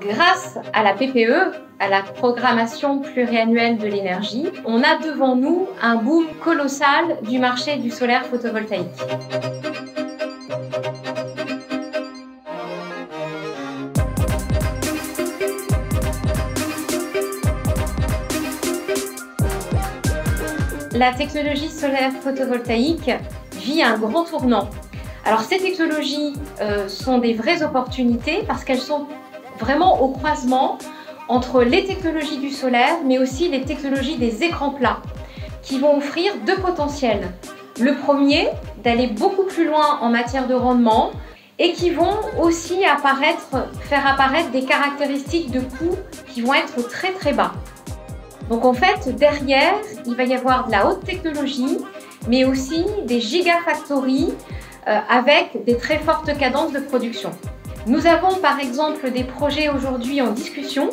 Grâce à la PPE, à la programmation pluriannuelle de l'énergie, on a devant nous un boom colossal du marché du solaire photovoltaïque. La technologie solaire photovoltaïque vit un grand tournant. Alors ces technologies euh, sont des vraies opportunités parce qu'elles sont vraiment au croisement entre les technologies du solaire, mais aussi les technologies des écrans plats, qui vont offrir deux potentiels. Le premier, d'aller beaucoup plus loin en matière de rendement, et qui vont aussi faire apparaître des caractéristiques de coût qui vont être très très bas. Donc en fait, derrière, il va y avoir de la haute technologie, mais aussi des gigafactories euh, avec des très fortes cadences de production. Nous avons par exemple des projets aujourd'hui en discussion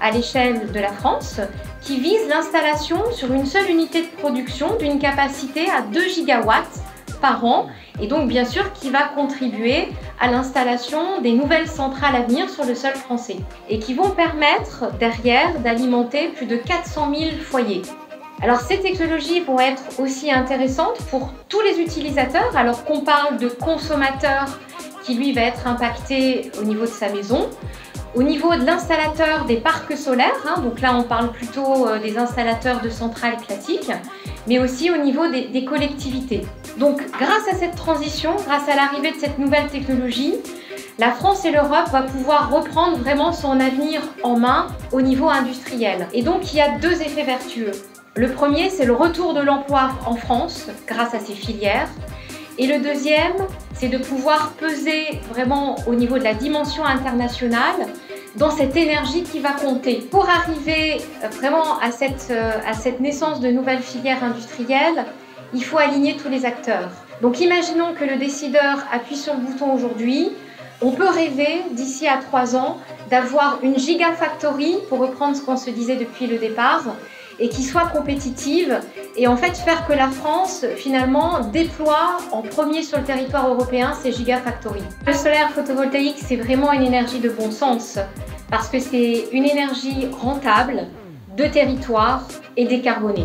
à l'échelle de la France qui visent l'installation sur une seule unité de production d'une capacité à 2 gigawatts par an et donc bien sûr qui va contribuer à l'installation des nouvelles centrales à venir sur le sol français et qui vont permettre derrière d'alimenter plus de 400 000 foyers. Alors ces technologies vont être aussi intéressantes pour tous les utilisateurs alors qu'on parle de consommateurs qui lui va être impacté au niveau de sa maison. Au niveau de l'installateur des parcs solaires, hein, donc là on parle plutôt euh, des installateurs de centrales classiques, mais aussi au niveau des, des collectivités. Donc grâce à cette transition, grâce à l'arrivée de cette nouvelle technologie, la France et l'Europe vont pouvoir reprendre vraiment son avenir en main au niveau industriel. Et donc il y a deux effets vertueux. Le premier, c'est le retour de l'emploi en France grâce à ces filières. Et le deuxième, c'est de pouvoir peser vraiment au niveau de la dimension internationale dans cette énergie qui va compter. Pour arriver euh, vraiment à cette, euh, à cette naissance de nouvelles filières industrielles, il faut aligner tous les acteurs. Donc imaginons que le décideur appuie sur le bouton aujourd'hui. On peut rêver d'ici à trois ans d'avoir une gigafactory, pour reprendre ce qu'on se disait depuis le départ, et qui soit compétitive et en fait faire que la France finalement déploie en premier sur le territoire européen ces gigafactories. Le solaire photovoltaïque c'est vraiment une énergie de bon sens parce que c'est une énergie rentable, de territoire et décarbonée.